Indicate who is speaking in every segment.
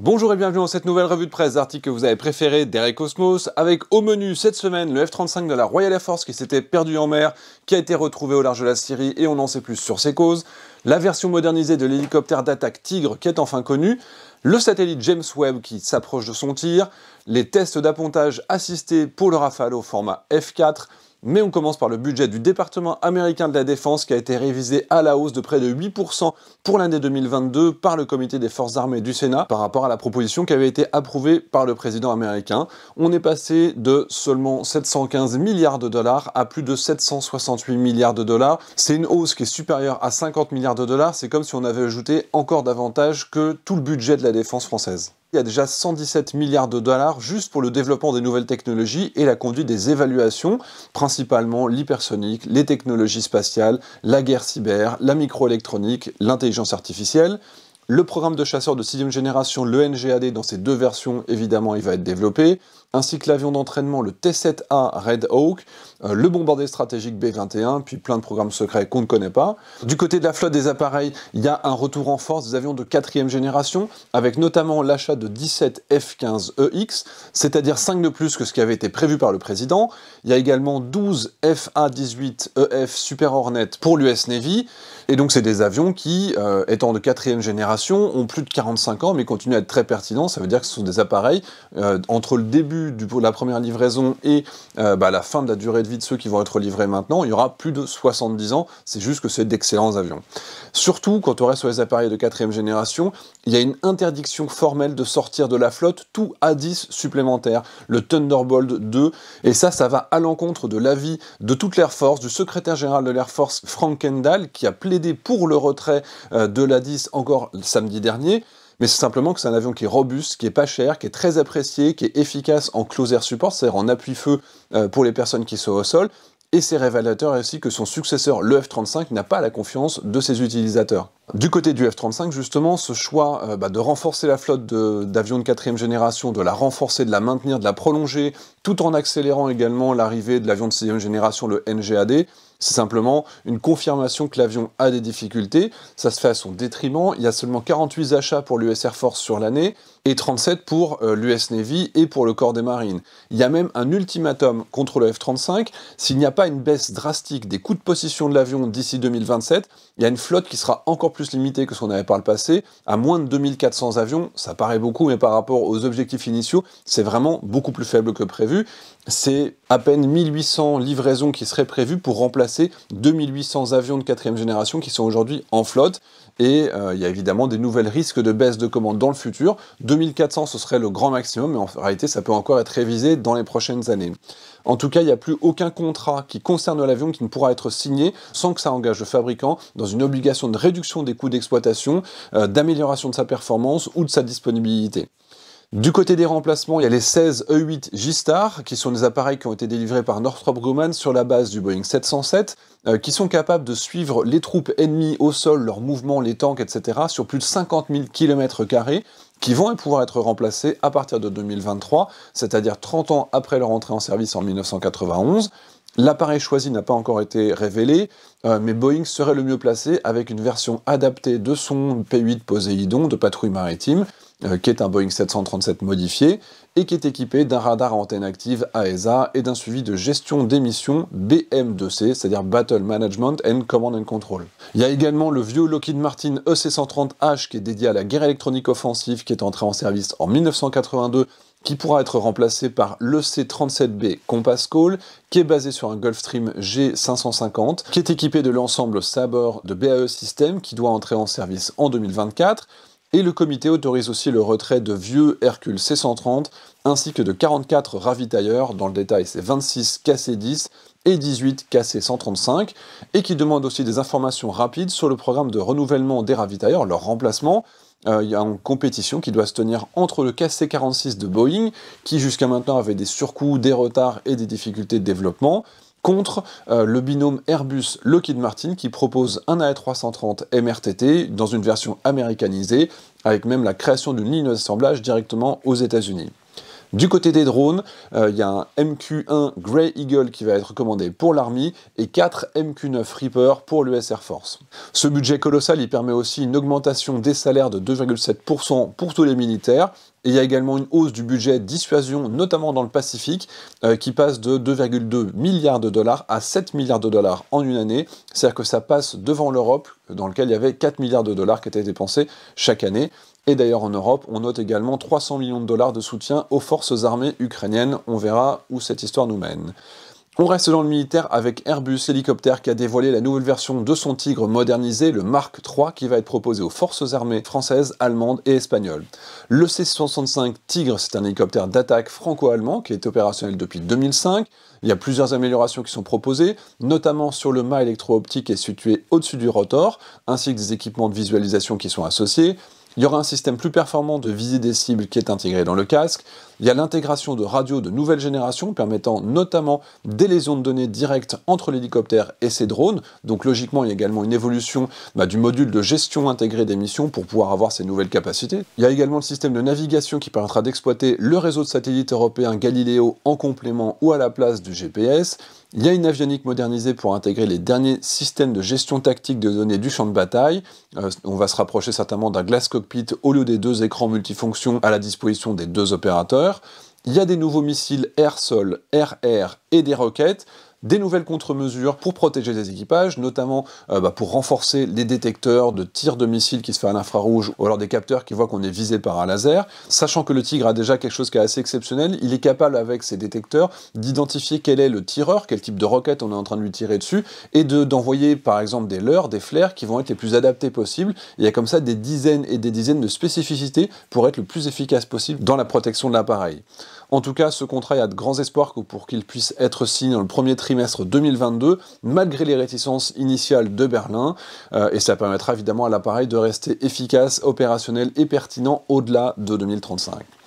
Speaker 1: Bonjour et bienvenue dans cette nouvelle revue de presse d'articles que vous avez préférés d'Eric Cosmos, avec au menu cette semaine le F-35 de la Royal Air Force qui s'était perdu en mer, qui a été retrouvé au large de la Syrie et on en sait plus sur ses causes, la version modernisée de l'hélicoptère d'attaque Tigre qui est enfin connu, le satellite James Webb qui s'approche de son tir, les tests d'appontage assistés pour le Rafale au format F4, mais on commence par le budget du département américain de la défense qui a été révisé à la hausse de près de 8% pour l'année 2022 par le comité des forces armées du Sénat par rapport à la proposition qui avait été approuvée par le président américain. On est passé de seulement 715 milliards de dollars à plus de 768 milliards de dollars. C'est une hausse qui est supérieure à 50 milliards de dollars. C'est comme si on avait ajouté encore davantage que tout le budget de la défense française. Il y a déjà 117 milliards de dollars juste pour le développement des nouvelles technologies et la conduite des évaluations, principalement l'hypersonique, les technologies spatiales, la guerre cyber, la microélectronique, l'intelligence artificielle. Le programme de chasseurs de 6 génération, le NGAD, dans ses deux versions, évidemment, il va être développé ainsi que l'avion d'entraînement le T-7A Red Hawk, euh, le bombardier stratégique B-21, puis plein de programmes secrets qu'on ne connaît pas. Du côté de la flotte des appareils, il y a un retour en force des avions de quatrième génération, avec notamment l'achat de 17 F-15EX, c'est-à-dire 5 de plus que ce qui avait été prévu par le président. Il y a également 12 FA-18EF Super Hornet pour l'US Navy, et donc c'est des avions qui, euh, étant de quatrième génération, ont plus de 45 ans, mais continuent à être très pertinents. Ça veut dire que ce sont des appareils euh, entre le début du, la première livraison et euh, bah, la fin de la durée de vie de ceux qui vont être livrés maintenant, il y aura plus de 70 ans. C'est juste que c'est d'excellents avions. Surtout, quand on reste sur les appareils de quatrième génération, il y a une interdiction formelle de sortir de la flotte tout A10 supplémentaire, le Thunderbolt 2, et ça, ça va à l'encontre de l'avis de toute l'Air Force, du secrétaire général de l'Air Force, Frank Kendall, qui a plaidé pour le retrait euh, de l'A10 encore samedi dernier mais c'est simplement que c'est un avion qui est robuste, qui est pas cher, qui est très apprécié, qui est efficace en close air support, c'est-à-dire en appui-feu euh, pour les personnes qui sont au sol, et c'est révélateur aussi que son successeur, le F-35, n'a pas la confiance de ses utilisateurs. Du côté du F-35, justement, ce choix euh, bah, de renforcer la flotte d'avions de, quatrième génération, de la renforcer, de la maintenir, de la prolonger, tout en accélérant également l'arrivée de l'avion de sixième génération, le NGAD, c'est simplement une confirmation que l'avion a des difficultés. Ça se fait à son détriment. Il y a seulement 48 achats pour l'US Air Force sur l'année et 37 pour euh, l'US Navy et pour le corps des marines. Il y a même un ultimatum contre le F-35. S'il n'y a pas une baisse drastique des coûts de position de l'avion d'ici 2027, il y a une flotte qui sera encore plus limitée que ce qu'on avait par le passé, à moins de 2400 avions. Ça paraît beaucoup, mais par rapport aux objectifs initiaux, c'est vraiment beaucoup plus faible que prévu. C'est à peine 1800 livraisons qui seraient prévues pour remplacer 2800 avions de quatrième génération qui sont aujourd'hui en flotte. Et euh, il y a évidemment des nouvelles risques de baisse de commandes dans le futur. 2400, ce serait le grand maximum, mais en réalité, ça peut encore être révisé dans les prochaines années. En tout cas, il n'y a plus aucun contrat qui concerne l'avion qui ne pourra être signé sans que ça engage le fabricant dans une obligation de réduction des coûts d'exploitation, euh, d'amélioration de sa performance ou de sa disponibilité. Du côté des remplacements, il y a les 16 E8 G-Star, qui sont des appareils qui ont été délivrés par Northrop Grumman sur la base du Boeing 707, euh, qui sont capables de suivre les troupes ennemies au sol, leurs mouvements, les tanks, etc., sur plus de 50 000 km, qui vont pouvoir être remplacés à partir de 2023, c'est-à-dire 30 ans après leur entrée en service en 1991. L'appareil choisi n'a pas encore été révélé, euh, mais Boeing serait le mieux placé avec une version adaptée de son P-8 Poséidon de patrouille maritime, qui est un Boeing 737 modifié et qui est équipé d'un radar antenne active AESA et d'un suivi de gestion d'émissions BM2C, c'est-à-dire Battle Management and Command and Control. Il y a également le vieux Lockheed Martin EC130H qui est dédié à la guerre électronique offensive qui est entré en service en 1982 qui pourra être remplacé par le C-37B Compass Call, qui est basé sur un Gulfstream G550, qui est équipé de l'ensemble Sabre de BAE System, qui doit entrer en service en 2024, et le comité autorise aussi le retrait de vieux Hercule C-130 ainsi que de 44 ravitailleurs, dans le détail c'est 26 KC-10 et 18 KC-135, et qui demande aussi des informations rapides sur le programme de renouvellement des ravitailleurs, leur remplacement. Euh, il y a une compétition qui doit se tenir entre le KC-46 de Boeing, qui jusqu'à maintenant avait des surcoûts, des retards et des difficultés de développement, contre euh, le binôme Airbus Lockheed Martin qui propose un A330 MRTT dans une version américanisée, avec même la création d'une ligne d'assemblage directement aux États-Unis. Du côté des drones, euh, il y a un MQ-1 Grey Eagle qui va être commandé pour l'armée et 4 MQ-9 Reaper pour l'US Air Force. Ce budget colossal, permet aussi une augmentation des salaires de 2,7% pour tous les militaires. Et il y a également une hausse du budget dissuasion, notamment dans le Pacifique, euh, qui passe de 2,2 milliards de dollars à 7 milliards de dollars en une année. C'est-à-dire que ça passe devant l'Europe, dans lequel il y avait 4 milliards de dollars qui étaient dépensés chaque année. Et d'ailleurs en Europe, on note également 300 millions de dollars de soutien aux forces armées ukrainiennes. On verra où cette histoire nous mène. On reste dans le militaire avec Airbus Hélicoptère qui a dévoilé la nouvelle version de son Tigre modernisé, le Mark III, qui va être proposé aux forces armées françaises, allemandes et espagnoles. Le C-65 Tigre, c'est un hélicoptère d'attaque franco-allemand qui est opérationnel depuis 2005. Il y a plusieurs améliorations qui sont proposées, notamment sur le mât électro-optique qui est situé au-dessus du rotor, ainsi que des équipements de visualisation qui sont associés. Il y aura un système plus performant de visée des cibles qui est intégré dans le casque. Il y a l'intégration de radios de nouvelle génération permettant notamment des lésions de données directes entre l'hélicoptère et ses drones. Donc logiquement, il y a également une évolution bah, du module de gestion intégré des missions pour pouvoir avoir ces nouvelles capacités. Il y a également le système de navigation qui permettra d'exploiter le réseau de satellites européens Galileo en complément ou à la place du GPS. Il y a une avionique modernisée pour intégrer les derniers systèmes de gestion tactique de données du champ de bataille. Euh, on va se rapprocher certainement d'un glass cockpit au lieu des deux écrans multifonctions à la disposition des deux opérateurs. Il y a des nouveaux missiles air-sol, air-air et des roquettes des nouvelles contre-mesures pour protéger les équipages, notamment euh, bah, pour renforcer les détecteurs de tir de missiles qui se fait à l'infrarouge ou alors des capteurs qui voient qu'on est visé par un laser. Sachant que le Tigre a déjà quelque chose qui est assez exceptionnel, il est capable avec ses détecteurs d'identifier quel est le tireur, quel type de roquette on est en train de lui tirer dessus et d'envoyer par exemple des leurres, des flares qui vont être les plus adaptés possibles. Il y a comme ça des dizaines et des dizaines de spécificités pour être le plus efficace possible dans la protection de l'appareil. En tout cas, ce contrat, il y a de grands espoirs pour qu'il puisse être signé dans le premier trimestre 2022, malgré les réticences initiales de Berlin, euh, et ça permettra évidemment à l'appareil de rester efficace, opérationnel et pertinent au-delà de 2035.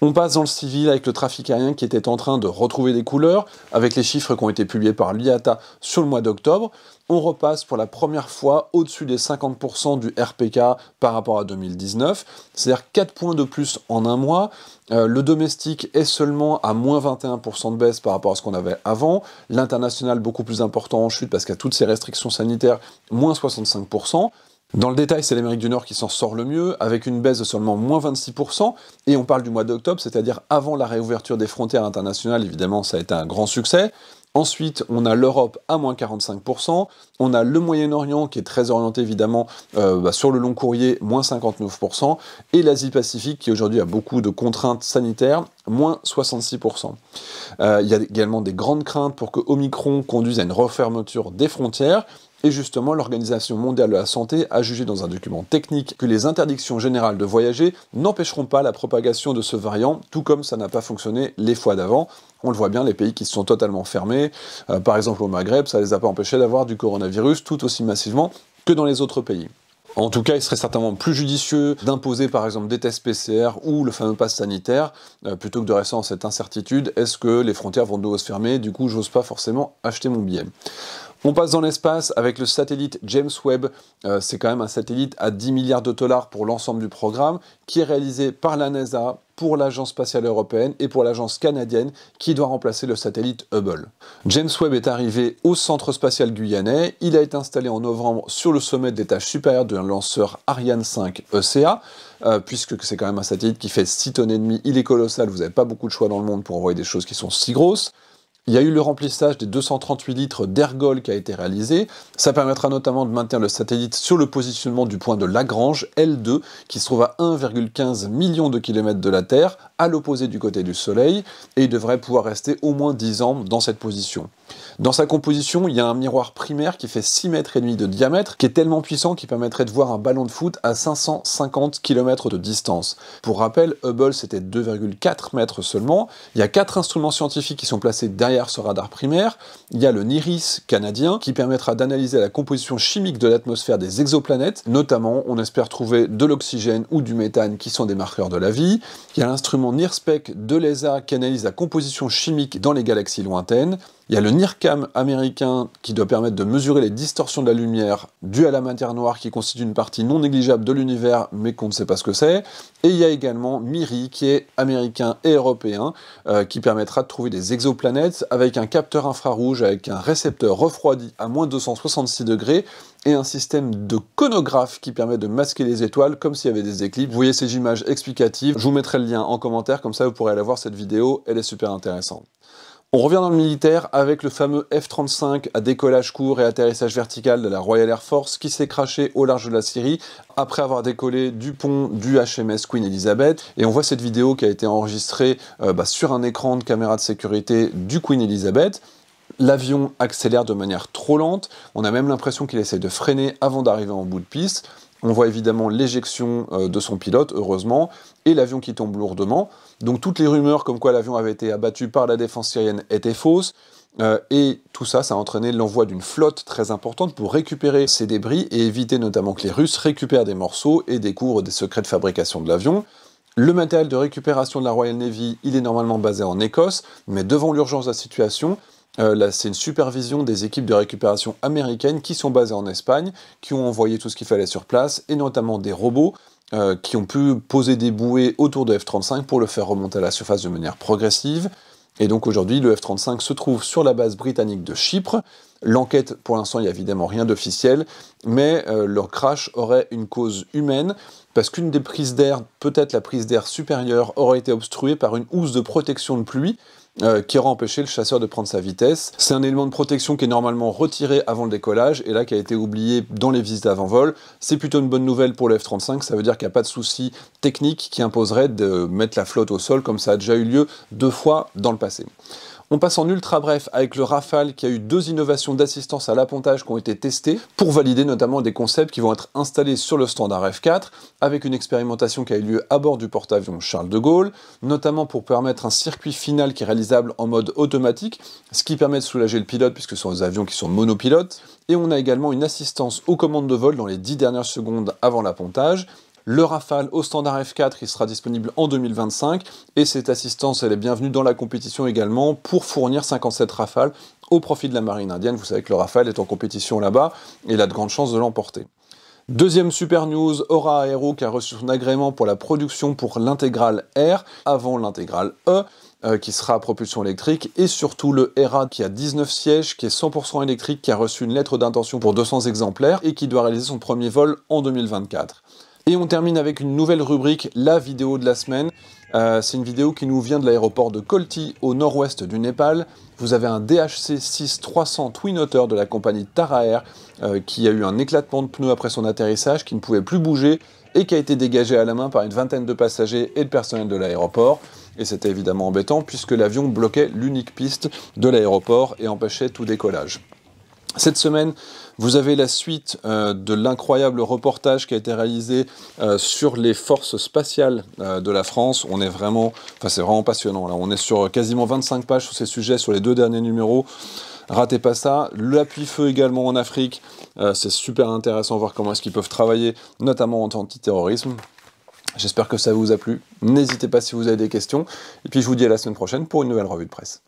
Speaker 1: On passe dans le civil avec le trafic aérien qui était en train de retrouver des couleurs, avec les chiffres qui ont été publiés par l'IATA sur le mois d'octobre. On repasse pour la première fois au-dessus des 50% du RPK par rapport à 2019, c'est-à-dire 4 points de plus en un mois. Euh, le domestique est seulement à moins 21% de baisse par rapport à ce qu'on avait avant. L'international beaucoup plus important en chute parce a toutes ces restrictions sanitaires, moins 65%. Dans le détail, c'est l'Amérique du Nord qui s'en sort le mieux, avec une baisse de seulement moins 26%, et on parle du mois d'octobre, c'est-à-dire avant la réouverture des frontières internationales, évidemment ça a été un grand succès. Ensuite, on a l'Europe à moins 45%, on a le Moyen-Orient qui est très orienté évidemment euh, bah, sur le long courrier, moins 59%, et l'Asie-Pacifique qui aujourd'hui a beaucoup de contraintes sanitaires, moins 66%. Euh, il y a également des grandes craintes pour que Omicron conduise à une refermeture des frontières, et justement, l'Organisation mondiale de la santé a jugé dans un document technique que les interdictions générales de voyager n'empêcheront pas la propagation de ce variant, tout comme ça n'a pas fonctionné les fois d'avant. On le voit bien, les pays qui se sont totalement fermés, euh, par exemple au Maghreb, ça ne les a pas empêchés d'avoir du coronavirus tout aussi massivement que dans les autres pays. En tout cas, il serait certainement plus judicieux d'imposer par exemple des tests PCR ou le fameux pass sanitaire, euh, plutôt que de rester en cette incertitude, est-ce que les frontières vont de se fermer? Du coup, j'ose pas forcément acheter mon billet. On passe dans l'espace avec le satellite James Webb. Euh, c'est quand même un satellite à 10 milliards de dollars pour l'ensemble du programme, qui est réalisé par la NASA, pour l'Agence spatiale européenne et pour l'Agence canadienne qui doit remplacer le satellite Hubble. James Webb est arrivé au centre spatial guyanais. Il a été installé en novembre sur le sommet des tâches supérieures d'un lanceur Ariane 5 ECA, euh, puisque c'est quand même un satellite qui fait 6 tonnes et demie. Il est colossal, vous n'avez pas beaucoup de choix dans le monde pour envoyer des choses qui sont si grosses. Il y a eu le remplissage des 238 litres d'ergol qui a été réalisé. Ça permettra notamment de maintenir le satellite sur le positionnement du point de Lagrange L2 qui se trouve à 1,15 million de kilomètres de la Terre, à l'opposé du côté du Soleil, et il devrait pouvoir rester au moins 10 ans dans cette position. Dans sa composition, il y a un miroir primaire qui fait 6 mètres et demi de diamètre, qui est tellement puissant qu'il permettrait de voir un ballon de foot à 550 km de distance. Pour rappel, Hubble c'était 2,4 mètres seulement. Il y a 4 instruments scientifiques qui sont placés derrière ce radar primaire. Il y a le NIRIS canadien qui permettra d'analyser la composition chimique de l'atmosphère des exoplanètes, notamment on espère trouver de l'oxygène ou du méthane qui sont des marqueurs de la vie. Il y a l'instrument NIRSPEC de l'ESA qui analyse la composition chimique dans les galaxies lointaines. Il y a le NIRCam américain qui doit permettre de mesurer les distorsions de la lumière dues à la matière noire qui constitue une partie non négligeable de l'univers mais qu'on ne sait pas ce que c'est. Et il y a également MIRI qui est américain et européen euh, qui permettra de trouver des exoplanètes avec un capteur infrarouge, avec un récepteur refroidi à moins 266 degrés et un système de conographe qui permet de masquer les étoiles comme s'il y avait des éclipses. Vous voyez ces images explicatives, je vous mettrai le lien en commentaire, comme ça vous pourrez aller voir cette vidéo, elle est super intéressante. On revient dans le militaire avec le fameux F-35 à décollage court et atterrissage vertical de la Royal Air Force qui s'est craché au large de la Syrie après avoir décollé du pont du HMS Queen Elizabeth. Et on voit cette vidéo qui a été enregistrée euh, bah, sur un écran de caméra de sécurité du Queen Elizabeth. L'avion accélère de manière trop lente, on a même l'impression qu'il essaie de freiner avant d'arriver en bout de piste. On voit évidemment l'éjection euh, de son pilote, heureusement, et l'avion qui tombe lourdement. Donc toutes les rumeurs comme quoi l'avion avait été abattu par la défense syrienne étaient fausses. Euh, et tout ça, ça a entraîné l'envoi d'une flotte très importante pour récupérer ces débris et éviter notamment que les Russes récupèrent des morceaux et découvrent des secrets de fabrication de l'avion. Le matériel de récupération de la Royal Navy, il est normalement basé en Écosse, mais devant l'urgence de la situation, euh, c'est une supervision des équipes de récupération américaines qui sont basées en Espagne, qui ont envoyé tout ce qu'il fallait sur place, et notamment des robots euh, qui ont pu poser des bouées autour de F-35 pour le faire remonter à la surface de manière progressive. Et donc aujourd'hui, le F-35 se trouve sur la base britannique de Chypre. L'enquête, pour l'instant, il n'y a évidemment rien d'officiel, mais euh, leur crash aurait une cause humaine, parce qu'une des prises d'air, peut-être la prise d'air supérieure, aurait été obstruée par une housse de protection de pluie, euh, qui aura empêché le chasseur de prendre sa vitesse. C'est un élément de protection qui est normalement retiré avant le décollage et là qui a été oublié dans les visites avant-vol. C'est plutôt une bonne nouvelle pour le F-35, ça veut dire qu'il n'y a pas de souci technique qui imposerait de mettre la flotte au sol comme ça a déjà eu lieu deux fois dans le passé. On passe en ultra bref avec le Rafale qui a eu deux innovations d'assistance à l'appontage qui ont été testées pour valider notamment des concepts qui vont être installés sur le standard F4 avec une expérimentation qui a eu lieu à bord du porte-avions Charles de Gaulle, notamment pour permettre un circuit final qui est réalisable en mode automatique, ce qui permet de soulager le pilote puisque ce sont des avions qui sont monopilotes. Et on a également une assistance aux commandes de vol dans les 10 dernières secondes avant l'appontage le Rafale au standard F4, il sera disponible en 2025 et cette assistance, elle est bienvenue dans la compétition également pour fournir 57 Rafales au profit de la marine indienne. Vous savez que le Rafale est en compétition là-bas et il a de grandes chances de l'emporter. Deuxième super news, Aura Aero qui a reçu son agrément pour la production pour l'intégrale R avant l'intégrale E. Euh, qui sera à propulsion électrique, et surtout le ERA qui a 19 sièges, qui est 100% électrique, qui a reçu une lettre d'intention pour 200 exemplaires et qui doit réaliser son premier vol en 2024. Et on termine avec une nouvelle rubrique, la vidéo de la semaine. Euh, c'est une vidéo qui nous vient de l'aéroport de Kolti au nord-ouest du Népal. Vous avez un DHC-6 300 Twin Otter de la compagnie Tara Air euh, qui a eu un éclatement de pneus après son atterrissage, qui ne pouvait plus bouger et qui a été dégagé à la main par une vingtaine de passagers et de personnel de l'aéroport. Et c'était évidemment embêtant puisque l'avion bloquait l'unique piste de l'aéroport et empêchait tout décollage. Cette semaine, vous avez la suite euh, de l'incroyable reportage qui a été réalisé euh, sur les forces spatiales euh, de la France. On est vraiment, enfin c'est vraiment passionnant. On est sur quasiment 25 pages sur ces sujets sur les deux derniers numéros. Ratez pas ça. L'appui feu également en Afrique. c'est super intéressant de voir comment est-ce qu'ils peuvent travailler, notamment en antiterrorisme. J'espère que ça vous a plu. N'hésitez pas si vous avez des questions. Et puis je vous dis à la semaine prochaine pour une nouvelle revue de presse.